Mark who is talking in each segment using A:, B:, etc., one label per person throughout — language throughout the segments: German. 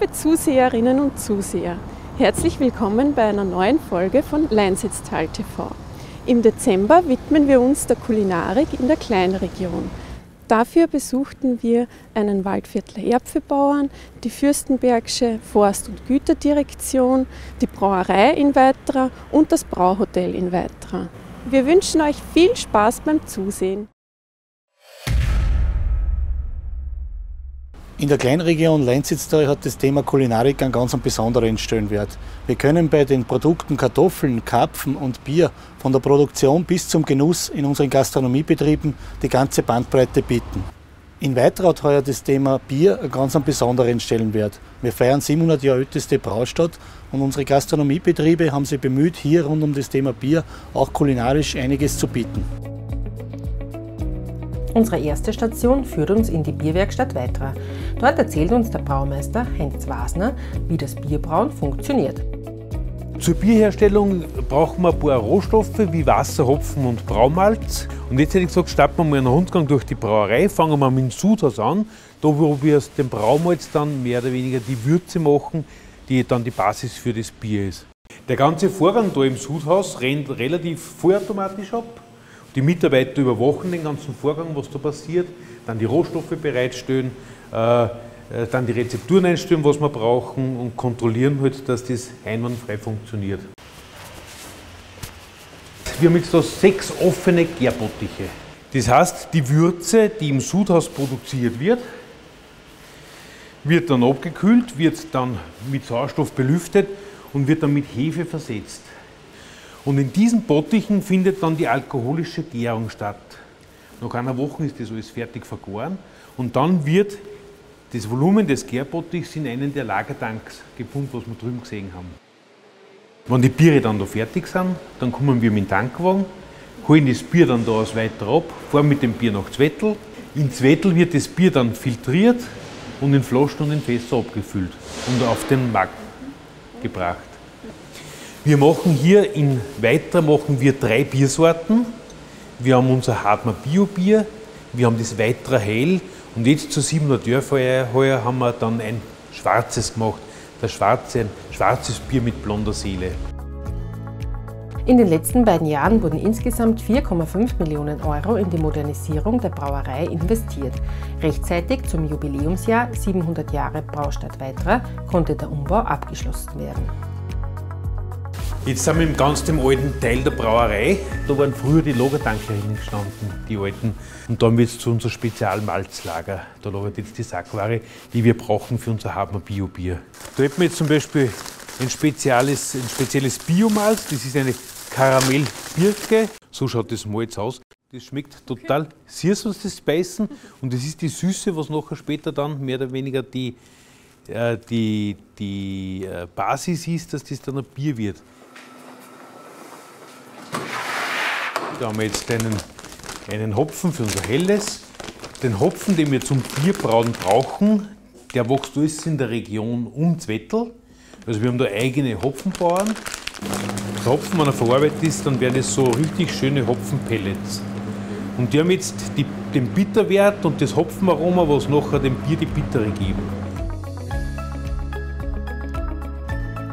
A: Liebe Zuseherinnen und Zuseher, herzlich willkommen bei einer neuen Folge von Leinsitztal TV. Im Dezember widmen wir uns der Kulinarik in der Kleinregion. Dafür besuchten wir einen Waldviertler Erbfebauern, die Fürstenbergsche Forst- und Güterdirektion, die Brauerei in Weitra und das Brauhotel in Weitra. Wir wünschen euch viel Spaß beim Zusehen.
B: In der Kleinregion Leinsitztal hat das Thema Kulinarik einen ganz besonderen Stellenwert. Wir können bei den Produkten Kartoffeln, Karpfen und Bier von der Produktion bis zum Genuss in unseren Gastronomiebetrieben die ganze Bandbreite bieten. In Weitra hat heuer das Thema Bier einen ganz besonderen Stellenwert. Wir feiern 700 Jahre älteste Braustadt und unsere Gastronomiebetriebe haben sich bemüht, hier rund um das Thema Bier auch kulinarisch einiges zu bieten.
C: Unsere erste Station führt uns in die Bierwerkstatt Weitra. Dort erzählt uns der Braumeister Heinz Wasner, wie das Bierbrauen funktioniert.
D: Zur Bierherstellung brauchen wir ein paar Rohstoffe wie Wasser, Hopfen und Braumalz. Und jetzt hätte ich gesagt, starten wir mal einen Rundgang durch die Brauerei, fangen wir mit dem Sudhaus an, da wo wir aus dem Braumalz dann mehr oder weniger die Würze machen, die dann die Basis für das Bier ist. Der ganze Vorgang da im Sudhaus rennt relativ vollautomatisch ab. Die Mitarbeiter überwachen den ganzen Vorgang, was da passiert, dann die Rohstoffe bereitstellen, äh, äh, dann die Rezepturen einstellen, was wir brauchen und kontrollieren halt, dass das einwandfrei funktioniert. Wir haben jetzt da sechs offene Gärbottiche. Das heißt, die Würze, die im Sudhaus produziert wird, wird dann abgekühlt, wird dann mit Sauerstoff belüftet und wird dann mit Hefe versetzt. Und in diesen Bottichen findet dann die alkoholische Gärung statt. Nach einer Woche ist das alles fertig vergoren und dann wird das Volumen des Gärbottichs in einen der Lagertanks gepumpt, was wir drüben gesehen haben. Wenn die Biere dann da fertig sind, dann kommen wir mit dem Tankwagen, holen das Bier dann da aus weiter ab, fahren mit dem Bier nach Zwettel. In Zwettel wird das Bier dann filtriert und in Flaschen und in Fässer abgefüllt und auf den Markt gebracht. Wir machen hier in Weiter machen wir drei Biersorten. Wir haben unser Hartmann Bio-Bier, wir haben das Weiterer Hell und jetzt zu 700 Jahren heuer haben wir dann ein schwarzes gemacht. Das schwarze, ein schwarzes Bier mit blonder Seele.
C: In den letzten beiden Jahren wurden insgesamt 4,5 Millionen Euro in die Modernisierung der Brauerei investiert. Rechtzeitig zum Jubiläumsjahr 700 Jahre Braustadt Weitra konnte der Umbau abgeschlossen werden.
D: Jetzt sind wir im ganz dem alten Teil der Brauerei. Da waren früher die Lagertanker gestanden, die alten. Und dann wird es zu unser Spezialmalzlager. Da lagert jetzt die Sackware, die wir brauchen für unser Habmer Bio-Bier. Da hätten wir jetzt zum Beispiel ein spezielles, ein spezielles Biomalz. Das ist eine Karamellbirke. So schaut das Malz aus. Das schmeckt total süß, was das Beißen. Und das ist die Süße, was nachher später dann mehr oder weniger die, äh, die, die äh, Basis ist, dass das dann ein Bier wird. Da haben wir jetzt einen, einen Hopfen für unser Helles. Den Hopfen, den wir zum Bierbrauen brauchen, der wächst alles in der Region um Zwettel. Also wir haben da eigene Hopfenbauern. Der Hopfen, wenn er verarbeitet ist, dann werden es so richtig schöne Hopfenpellets. Und die haben jetzt die, den Bitterwert und das Hopfenaroma, was nachher dem Bier die Bittere geben.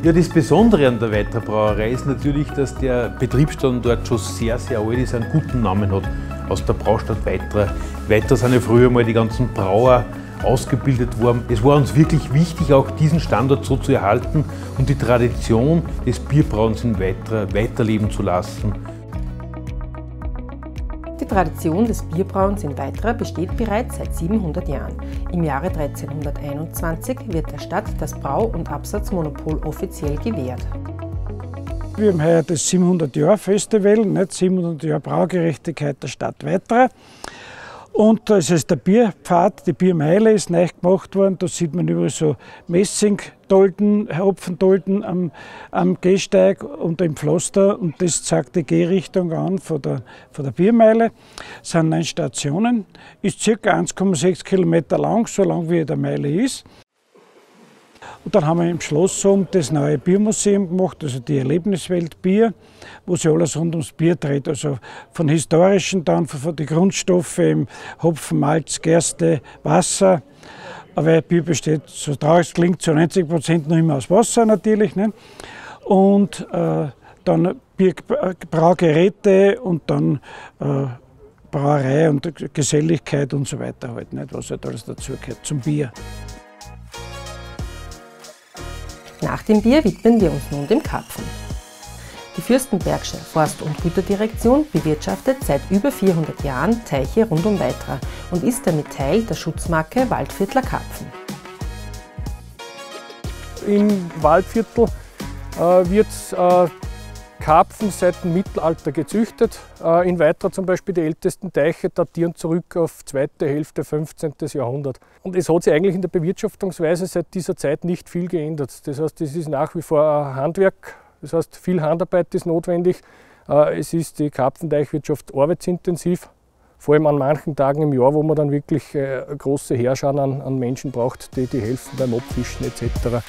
D: Ja, das Besondere an der Weiter Brauerei ist natürlich, dass der Betriebsstandort schon sehr, sehr alt ist, einen guten Namen hat aus der Braustadt Weitra. Weiter sind ja früher mal die ganzen Brauer ausgebildet worden. Es war uns wirklich wichtig, auch diesen Standort so zu erhalten und die Tradition des Bierbrauens in Weitra weiterleben zu lassen.
C: Die Tradition des Bierbrauens in Weitra besteht bereits seit 700 Jahren. Im Jahre 1321 wird der Stadt das Brau- und Absatzmonopol offiziell gewährt.
E: Wir haben heuer das 700-Jahr-Festival, nicht 700 Jahre Braugerechtigkeit der Stadt Weitra. Und es ist der Bierpfad, die Biermeile ist neu gemacht worden. Da sieht man überall so Messingdolden, Hopfendolden am, am Gehsteig und im Pflaster. Und das zeigt die Gehrichtung an von der, von der Biermeile. Es sind neun Stationen, ist ca. 1,6 Kilometer lang, so lang wie der Meile ist. Und dann haben wir im Schlossraum das neue Biermuseum gemacht, also die Erlebniswelt Bier, wo sich alles rund ums Bier dreht. Also von historischen dann, von den Grundstoffen, Hopfen, Malz, Gerste, Wasser, Aber Bier besteht, so traurig es klingt, zu 90 Prozent noch immer aus Wasser natürlich. Ne? Und äh, dann Bierbraugeräte und dann äh, Brauerei und Geselligkeit und so weiter halt, nicht? was halt alles dazu gehört zum Bier.
C: Nach dem Bier widmen wir uns nun dem Karpfen. Die Fürstenbergsche Forst- und Güterdirektion bewirtschaftet seit über 400 Jahren Teiche rund um Weitra und ist damit Teil der Schutzmarke Waldviertler Karpfen.
F: Im Waldviertel äh, wird äh, Karpfen seit dem Mittelalter gezüchtet. Äh, in Weitra zum Beispiel die ältesten Teiche datieren zurück auf zweite Hälfte 15. Jahrhundert. Und es hat sich eigentlich in der Bewirtschaftungsweise seit dieser Zeit nicht viel geändert. Das heißt, es ist nach wie vor Handwerk, das heißt, viel Handarbeit ist notwendig. Äh, es ist die Karpfenteichwirtschaft arbeitsintensiv, vor allem an manchen Tagen im Jahr, wo man dann wirklich äh, große Herrscher an, an Menschen braucht, die, die helfen beim Abfischen etc.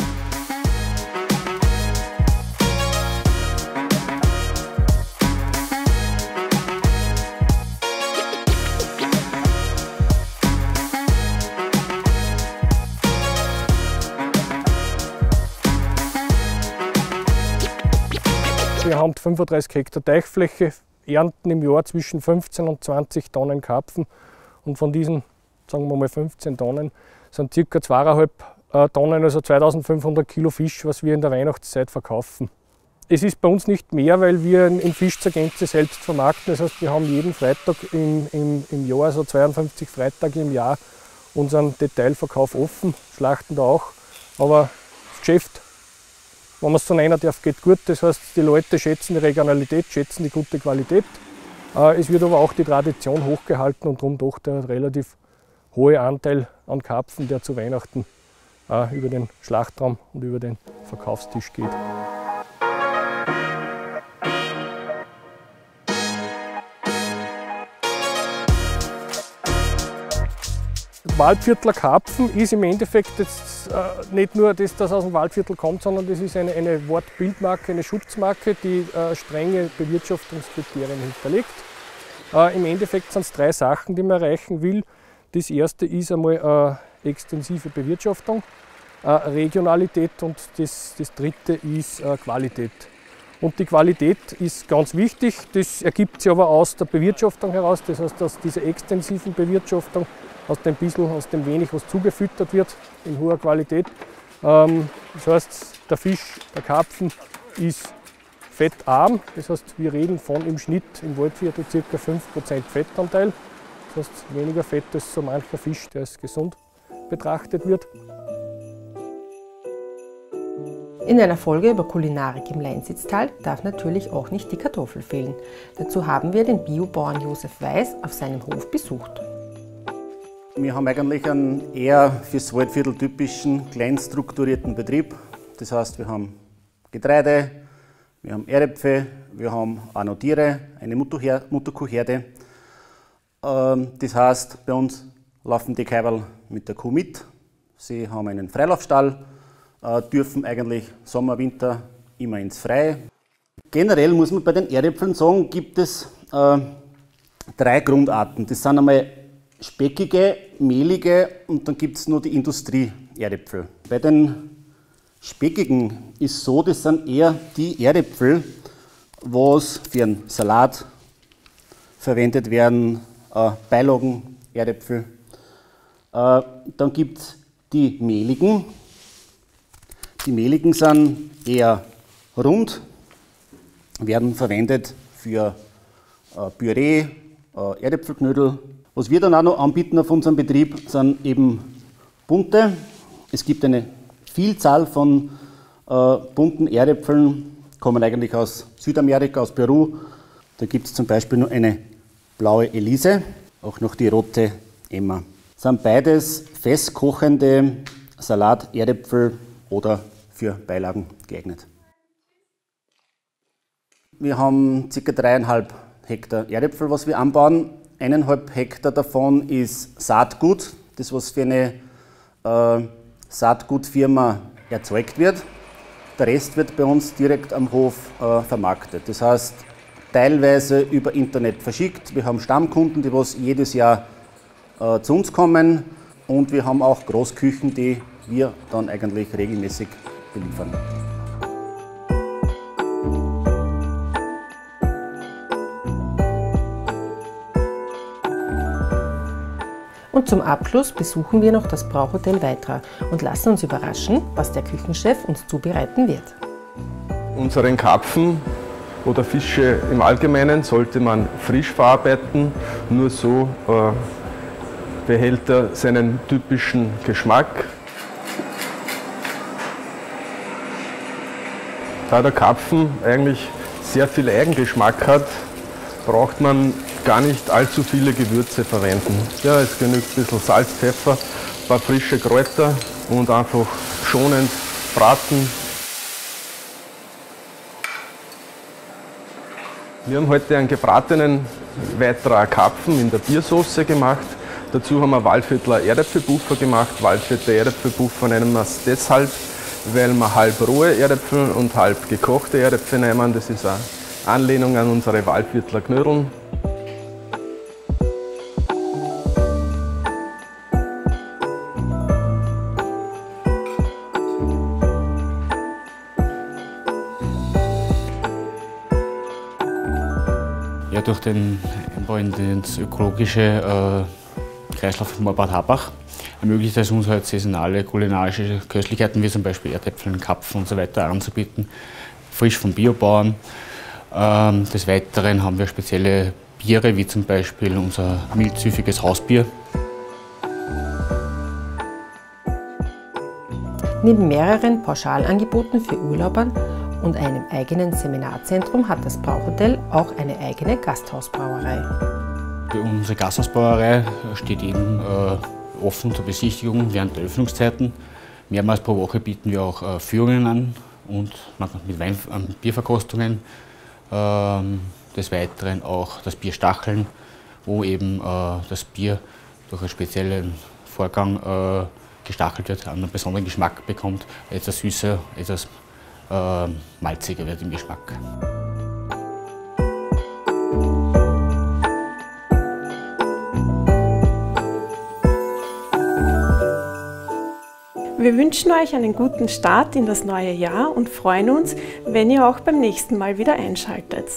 F: Wir haben 35 Hektar Teichfläche, ernten im Jahr zwischen 15 und 20 Tonnen Karpfen. Und von diesen, sagen wir mal 15 Tonnen, sind ca. 2,5 äh, Tonnen, also 2500 Kilo Fisch, was wir in der Weihnachtszeit verkaufen. Es ist bei uns nicht mehr, weil wir den Fisch zur Gänze selbst vermarkten. Das heißt, wir haben jeden Freitag im, im, im Jahr, also 52 Freitage im Jahr, unseren Detailverkauf offen, schlachten da auch. Aber das Geschäft wenn man es so nennen darf, geht gut. Das heißt, die Leute schätzen die Regionalität, schätzen die gute Qualität. Äh, es wird aber auch die Tradition hochgehalten und darum doch der relativ hohe Anteil an Karpfen, der zu Weihnachten äh, über den Schlachtraum und über den Verkaufstisch geht. Waldviertler Karpfen ist im Endeffekt jetzt äh, nicht nur das, das aus dem Waldviertel kommt, sondern das ist eine, eine Wortbildmarke, eine Schutzmarke, die äh, strenge Bewirtschaftungskriterien hinterlegt. Äh, Im Endeffekt sind es drei Sachen, die man erreichen will. Das erste ist einmal äh, extensive Bewirtschaftung, äh, Regionalität und das, das dritte ist äh, Qualität. Und die Qualität ist ganz wichtig. Das ergibt sich aber aus der Bewirtschaftung heraus. Das heißt, aus dieser extensiven Bewirtschaftung aus dem bisschen, aus dem wenig, was zugefüttert wird, in hoher Qualität. Ähm, das heißt, der Fisch, der Karpfen ist fettarm. Das heißt, wir reden von im Schnitt im Waldviertel ca. 5% Fettanteil. Das heißt, weniger Fett als so mancher Fisch, der als gesund betrachtet wird.
C: In einer Folge über Kulinarik im Leinsitztal darf natürlich auch nicht die Kartoffel fehlen. Dazu haben wir den Biobauern Josef Weiß auf seinem Hof besucht.
G: Wir haben eigentlich einen eher fürs Waldviertel typischen kleinstrukturierten Betrieb. Das heißt, wir haben Getreide, wir haben Erdäpfel, wir haben auch noch Tiere, eine Mutterkuhherde. Ähm, das heißt, bei uns laufen die Kaiberl mit der Kuh mit. Sie haben einen Freilaufstall, äh, dürfen eigentlich Sommer, Winter immer ins Freie. Generell muss man bei den Erdäpfeln sagen, gibt es äh, drei Grundarten. Das sind einmal speckige, mehlige und dann gibt es nur die Industrie-Erdäpfel. Bei den speckigen ist so, das sind eher die Erdäpfel, was für einen Salat verwendet werden, äh, Beilagen, Erdäpfel. Äh, dann gibt es die mehligen. Die mehligen sind eher rund, werden verwendet für äh, Püree, äh, Erdäpfelknödel, was wir dann auch noch anbieten auf unserem Betrieb, sind eben bunte. Es gibt eine Vielzahl von äh, bunten Erdäpfeln, kommen eigentlich aus Südamerika, aus Peru. Da gibt es zum Beispiel nur eine blaue Elise, auch noch die rote Emma. Das sind beides festkochende Salat-Erdäpfel oder für Beilagen geeignet. Wir haben ca. dreieinhalb Hektar Erdäpfel, was wir anbauen. Eineinhalb Hektar davon ist Saatgut, das was für eine äh, Saatgutfirma erzeugt wird. Der Rest wird bei uns direkt am Hof äh, vermarktet. Das heißt, teilweise über Internet verschickt. Wir haben Stammkunden, die was jedes Jahr äh, zu uns kommen. und wir haben auch Großküchen, die wir dann eigentlich regelmäßig beliefern.
C: Und zum Abschluss besuchen wir noch das Brauhotel Weitra und lassen uns überraschen, was der Küchenchef uns zubereiten wird.
H: Unseren Karpfen oder Fische im Allgemeinen sollte man frisch verarbeiten. Nur so äh, behält er seinen typischen Geschmack. Da der Karpfen eigentlich sehr viel Eigengeschmack hat, braucht man gar nicht allzu viele Gewürze verwenden. Ja, es genügt ein bisschen Salz, Pfeffer, ein paar frische Kräuter und einfach schonend braten. Wir haben heute einen gebratenen weiterer Karpfen in der Biersauce gemacht. Dazu haben wir Waldviertler Erdäpfelpuffer gemacht. Waldviertler Erdäpfelpuffer nennen wir es deshalb, weil wir halb rohe Erdäpfel und halb gekochte Erdäpfel nehmen. Das ist eine Anlehnung an unsere Waldviertler Knödeln.
I: Ja, durch den Einbau in das ökologische äh, Kreislauf von Bad Habach ermöglicht es uns halt saisonale kulinarische Köstlichkeiten wie zum Beispiel Erdäpfeln, Kapfen und so anzubieten, frisch von Biobauern. Ähm, des Weiteren haben wir spezielle Biere wie zum Beispiel unser mildsüffiges Hausbier.
C: Neben mehreren Pauschalangeboten für Urlaubern und einem eigenen Seminarzentrum hat das Brauhotel auch eine eigene Gasthausbrauerei.
I: Unsere Gasthausbrauerei steht jedem äh, offen zur Besichtigung während der Öffnungszeiten. Mehrmals pro Woche bieten wir auch äh, Führungen an und mit Wein äh, Bierverkostungen. Ähm, des Weiteren auch das Bierstacheln, wo eben äh, das Bier durch einen speziellen Vorgang äh, gestachelt wird, einen besonderen Geschmack bekommt, etwas süßer, etwas äh, malziger wird im Geschmack.
A: Wir wünschen euch einen guten Start in das neue Jahr und freuen uns, wenn ihr auch beim nächsten Mal wieder einschaltet.